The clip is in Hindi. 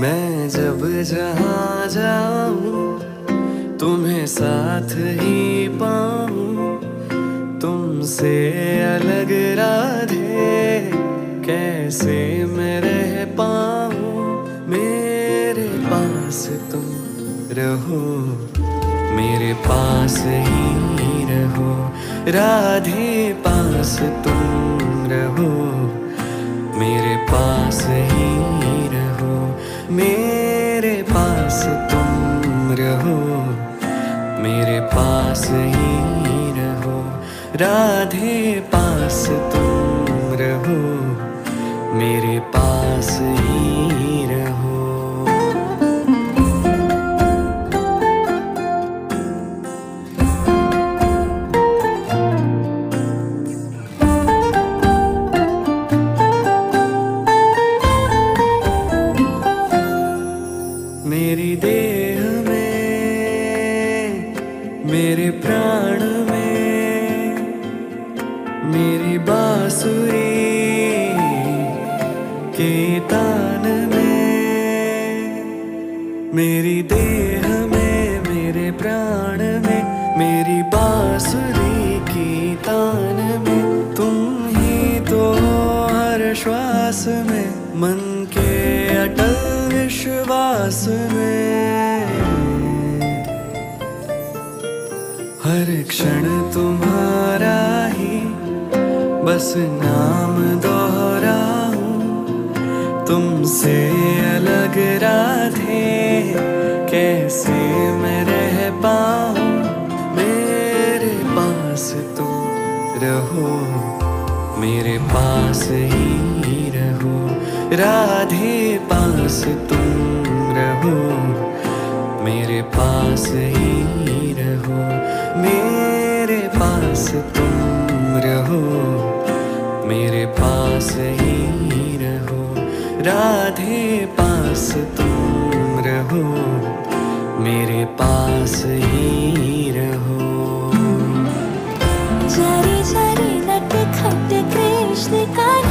मैं जब जहाँ जाऊँ, तुम्हें साथ ही पाऊँ। तुमसे अलग राधे कैसे मैं रह पाऊँ? मेरे पास तुम रहो, मेरे पास ही रहो। राधे पास तुम रहो, मेरे पास ही पास ही रहो राधे पास तुम रहो मेरे पास ही मेरे प्राण में, मेरी बांसुरी के तान में, मेरी देह में, मेरे प्राण में, मेरी बांसुरी की तान में, तुम ही तो हर श्वास में, मन के अटल विश्वास में। क्षण तुम्हारा ही बस नाम दोहराऊं। तुमसे अलग राधे, कैसे मैं रह पाऊँ? मेरे पास तुम रहो, मेरे पास ही रहो। राधे पास तुम रहो, मेरे पास ही रहो। मेरे पास तुम रहो, मेरे पास ही रहो। राधे पास तुम रहो, मेरे पास ही रहो। जारी जारी नट खट कृष्ण का